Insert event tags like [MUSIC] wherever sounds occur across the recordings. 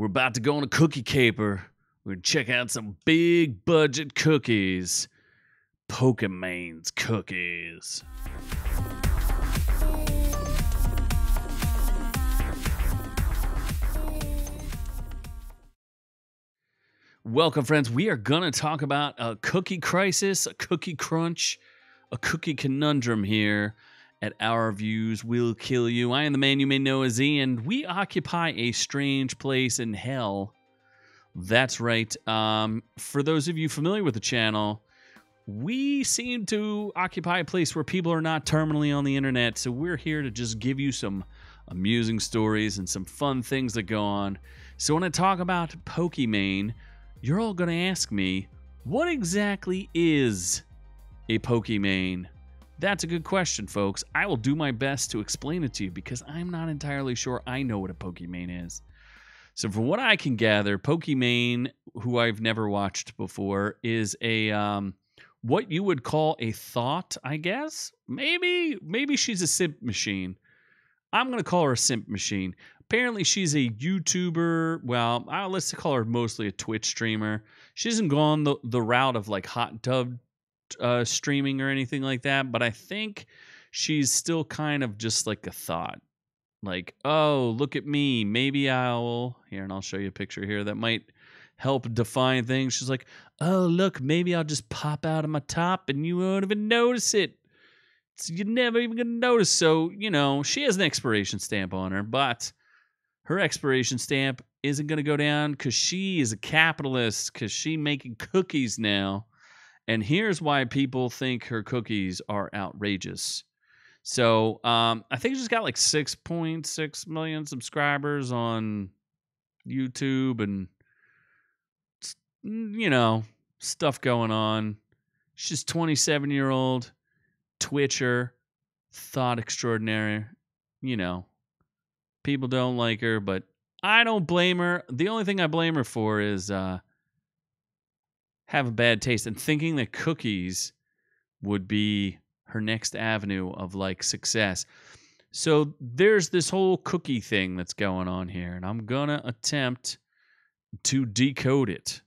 We're about to go on a cookie caper. We're gonna check out some big budget cookies. Pokimane's cookies. Welcome, friends. We are going to talk about a cookie crisis, a cookie crunch, a cookie conundrum here at Our Reviews Will Kill You. I am the man you may know as Ian. We occupy a strange place in hell. That's right. Um, for those of you familiar with the channel, we seem to occupy a place where people are not terminally on the internet. So we're here to just give you some amusing stories and some fun things that go on. So when I talk about Pokimane, you're all going to ask me, what exactly is a Pokimane? That's a good question, folks. I will do my best to explain it to you because I'm not entirely sure I know what a Pokimane is. So, from what I can gather, Pokimane, who I've never watched before, is a um, what you would call a thought, I guess. Maybe, maybe she's a simp machine. I'm gonna call her a simp machine apparently she's a YouTuber. Well, uh, let's call her mostly a Twitch streamer. She hasn't gone the, the route of like hot tub uh, streaming or anything like that, but I think she's still kind of just like a thought. Like, oh, look at me. Maybe I'll here, and I'll show you a picture here that might help define things. She's like, oh, look, maybe I'll just pop out of my top and you won't even notice it. So you're never even gonna notice. So, you know, she has an expiration stamp on her, but her expiration stamp isn't going to go down because she is a capitalist because she making cookies now and here's why people think her cookies are outrageous. So um, i think she's got like 6.6 million subscribers on youtube and you know stuff going on. She's 27 year old twitcher. Thought extraordinary you know. People don't like her, but I don't blame her. The only thing I blame her for is uh, have a bad taste and thinking that cookies would be her next avenue of like success. So there's this whole cookie thing that's going on here, and I'm gonna attempt to decode it.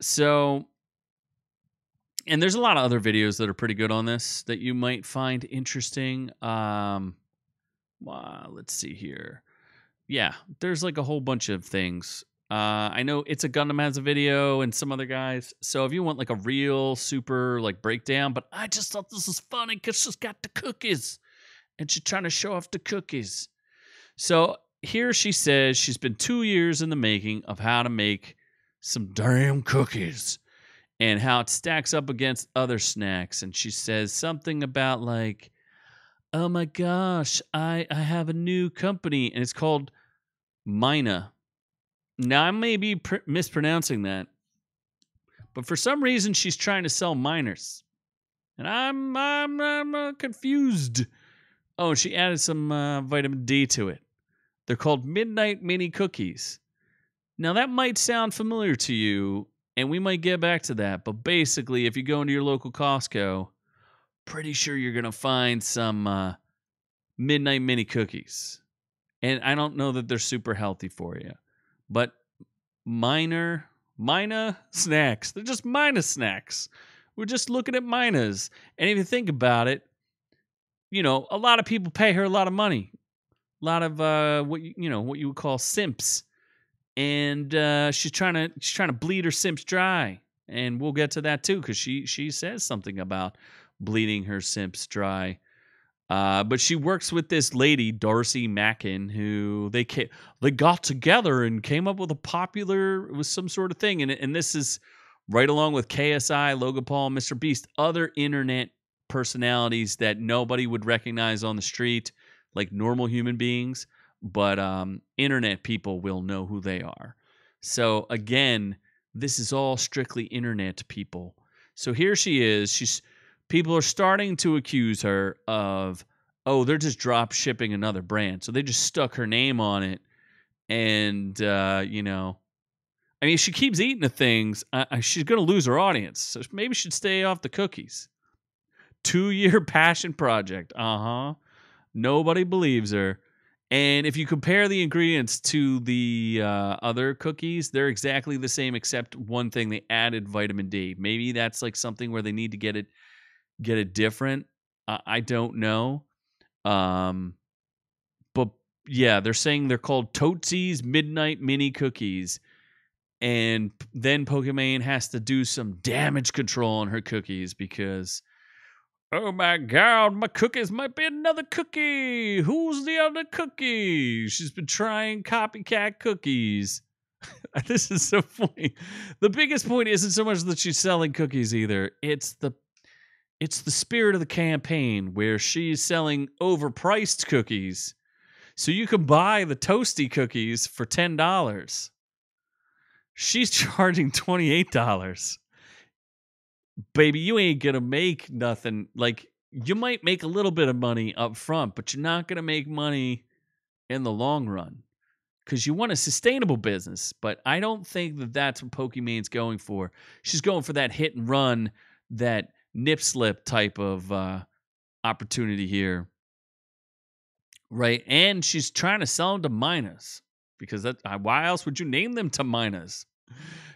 So, and there's a lot of other videos that are pretty good on this that you might find interesting. Um, uh, let's see here. Yeah, there's like a whole bunch of things. Uh, I know it's a Gundam has a video and some other guys. So if you want like a real super like breakdown, but I just thought this was funny because she's got the cookies and she's trying to show off the cookies. So here she says she's been two years in the making of how to make some damn cookies and how it stacks up against other snacks. And she says something about like oh my gosh, I, I have a new company and it's called Myna. Now, I may be pr- mispronouncing that, but for some reason, she's trying to sell miners. And I'm, I'm, I'm uh, confused. Oh, and she added some uh, vitamin D to it. They're called Midnight Mini Cookies. Now, that might sound familiar to you, and we might get back to that. But basically, if you go into your local Costco, pretty sure you're to find some uh, midnight mini cookies. And I don't know that they're super healthy for you, but minor, minor snacks. They're just minor snacks. We're just looking at minors. And if you think about it, you know, a lot of people pay her a lot of money. A lot of uh, what you, you know what you would call simps, and uh, she's trying to she's trying to bleed her simps dry, and we'll get to that too because she she says something about bleeding her simps dry. Uh, but she works with this lady, Darcy Mackin, who they ca- they got together and came up with a popular with some sort of thing. And and this is right along with KSI, Logan Paul, Mr. Beast, other internet personalities that nobody would recognize on the street, like normal human beings, but um, internet people will know who they are. So again, this is all strictly internet people. So here she is. She's people are starting to accuse her of, oh, they're just drop shipping another brand. So they just stuck her name on it. And, uh, you know, I mean, she keeps eating the things. She's going to lose her audience. So maybe she should stay off the cookies. Two year [LAUGHS] passion project. Uh huh. Nobody believes her. And if you compare the ingredients to the uh, other cookies, they're exactly the same, except one thing they added vitamin D. Maybe that's like something where they need to get it get it different. Uh, I don't know. Um, but yeah, they're saying they're called Tootsie's Midnight Mini Cookies. And then Pokimane has to do some damage control on her cookies because Oh my god, my cookies might be another cookie. Who's the other cookie? She's been trying copycat cookies. [LAUGHS] this is so [LAUGHS] funny. The biggest point isn't so much that she's selling cookies either. It's the it's the spirit of the campaign where she's selling overpriced cookies. So you can buy the toasty cookies for $10. She's [LAUGHS] charging $28 baby, you ain't gonna make nothing. Like you might make a little bit of money up front, but you're not gonna make money in the long run because you want a sustainable business. But I don't think that that's what Pokimane's going for. She's going for that hit and run, that nip slip type of uh, opportunity here, right? And she's trying to sell them to minors because that. Uh, why else would you name them to minors?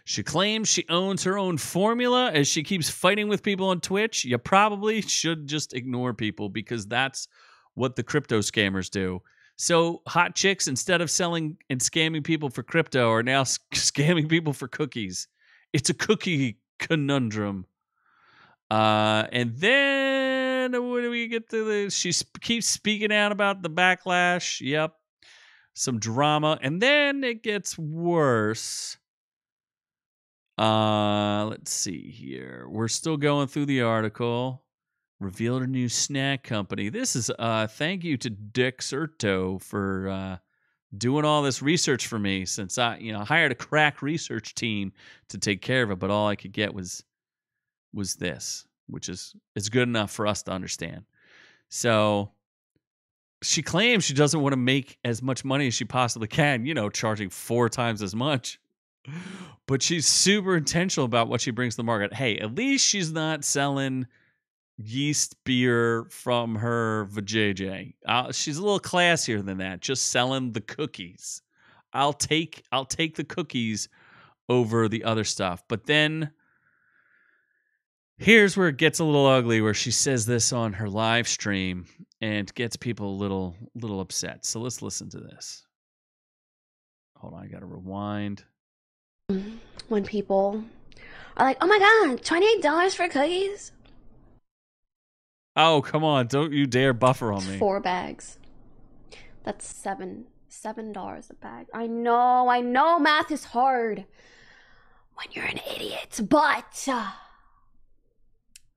She claims she owns her own formula as she keeps fighting with people on Twitch. You probably should just ignore people because that's what the crypto scammers do. So, hot chicks, instead of selling and scamming people for crypto, are now [LAUGHS] scamming people for cookies. It's a cookie conundrum. Uh, and then when do we get to the? She sp- keeps speaking out about the backlash. Yep, some drama, and then it gets worse uh, let's see here. We're still going through the article. Revealed a new snack company. This is uh thank you to Dexerto for uh doing all this research for me since I, you know, hired a crack research team to take care of it, but all I could get was was this, which is is good enough for us to understand. So she claims she doesn't want to make as much money as she possibly can, you know, charging four times as much but she's super intentional about what she brings to the market. Hey, at least she's not selling yeast beer from her vajayjay. Uh, she's a little classier than that. Just selling the cookies. I'll take I'll take the cookies over the other stuff. But then here's where it gets a little ugly where she says this on her live stream and gets people a little little upset. So let's listen to this. Hold on, I got to rewind when people are like, "Oh my god, twenty eight dollars for cookies." Oh come on! Don't you dare buffer on me. Four bags. That's seven seven dollars a bag. I know, I know, math is hard when you're an idiot, but uh,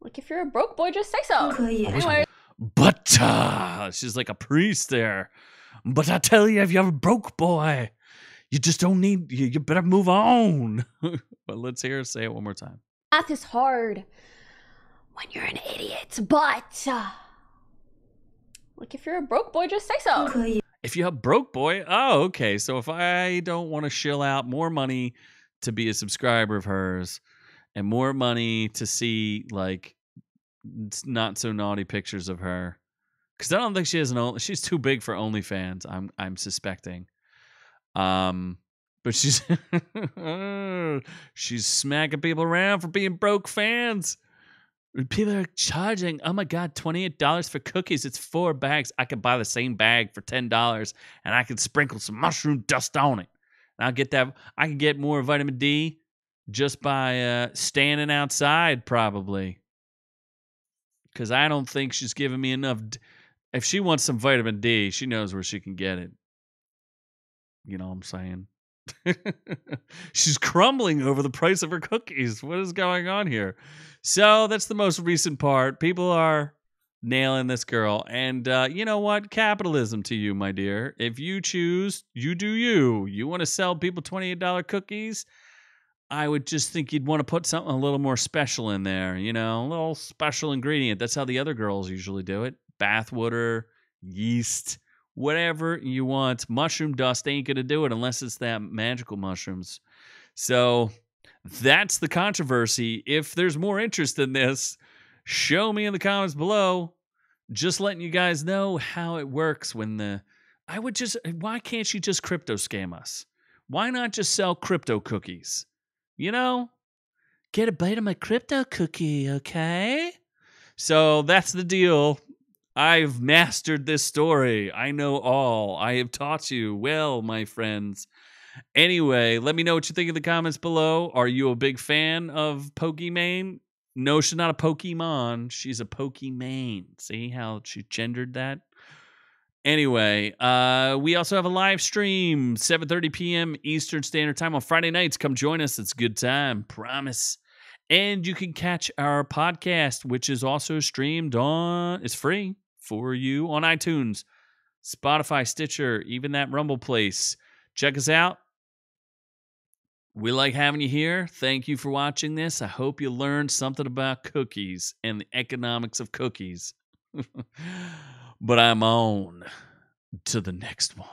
like if you're a broke boy, just say so. Anyway. But uh, she's like a priest there. But I tell you, if you're a broke boy, you just don't need, you, you better move on. [LAUGHS] but let's hear her say it one more time. Math is hard when you're an idiot, but uh, like if you're a broke boy, just say so. If you're a broke boy, oh, okay. So if I don't want to shill out more money to be a subscriber of hers and more money to see like not so naughty pictures of her, because I don't think she has an. She's too big for OnlyFans. I'm I'm suspecting. Um, but she's [LAUGHS] she's smacking people around for being broke fans. People are charging, oh my god, $28 for cookies. It's four bags. I could buy the same bag for $10 and I could sprinkle some mushroom dust on it. And I'll get that I can get more vitamin D just by uh, standing outside, probably. Because I don't think she's giving me enough. D- if she wants some vitamin D, she knows where she can get it. You know what I'm saying? [LAUGHS] She's crumbling over the price of her cookies. What is going on here? So that's the most recent part. People are nailing this girl. And uh, you know what? Capitalism to you, my dear. If you choose, you do you. You want to sell people $28 cookies? I would just think you'd want to put something a little more special in there, you know, a little special ingredient. That's how the other girls usually do it. Bathwater, yeast, whatever you want. Mushroom dust ain't going to do it unless it's that magical mushrooms. So that's the controversy. If there's more interest in this, show me in the comments below. Just letting you guys know how it works when the I would just why can't you just crypto scam us? Why not just sell crypto cookies? You know? Get a bite of my crypto cookie, okay? So that's the deal. I've mastered this story. I know all. I have taught you well, my friends. Anyway, let me know what you think in the comments below. Are you a big fan of Pokimane? No, she's not a Pokemon. She's a Pokimane. See how she gendered that? Anyway, uh, we also have a live stream, 7.30 p.m. Eastern Standard Time on Friday nights. Come join us. It's a good time. Promise. And you can catch our podcast, which is also streamed on, it's free for you on iTunes, Spotify, Stitcher, even that Rumble place. Check us out. We like having you here. Thank you for watching this. I hope you learned something about cookies and the economics of cookies. [LAUGHS] but I'm on to the next one.